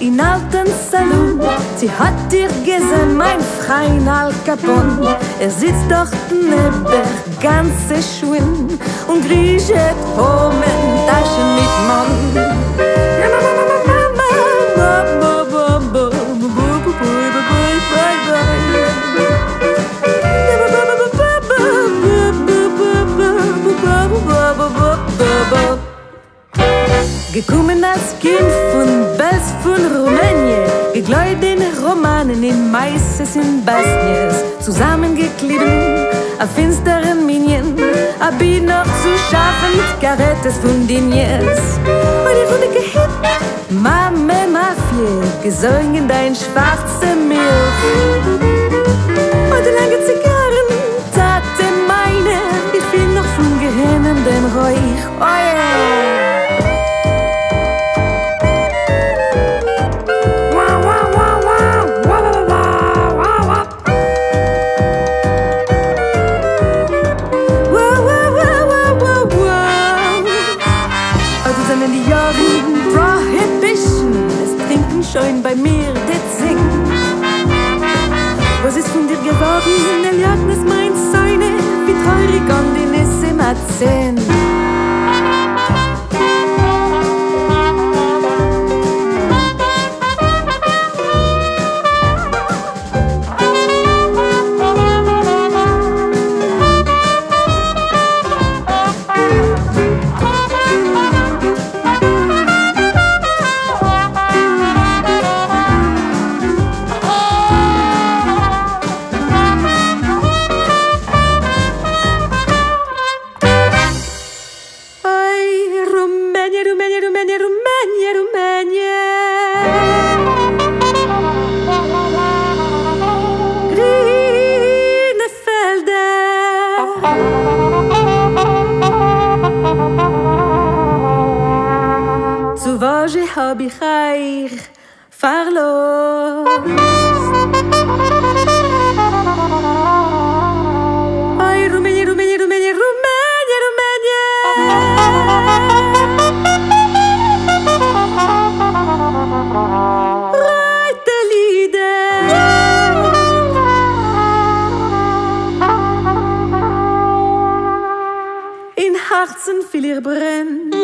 in alten Saloon. Sie hat dir gesehen, mein Freien Al Capone. Er sitzt dort neben ganze Schuhen und griechet home Gekommen als Kind von Bels von Rumänien, gegläut in Romanen, in Meises, in Basnies, zusammengeklebt, a finsteren Minien, a bi noch zu schaffen mit Karettes von Dinies. Und ich wurde gehit, Mame Mafie, gesungen dein schwarze schön bei mir det sing Was ist von dir geworden, Eliadnes mein Seine Wie treurig weer In Herzen viel ihr brennt.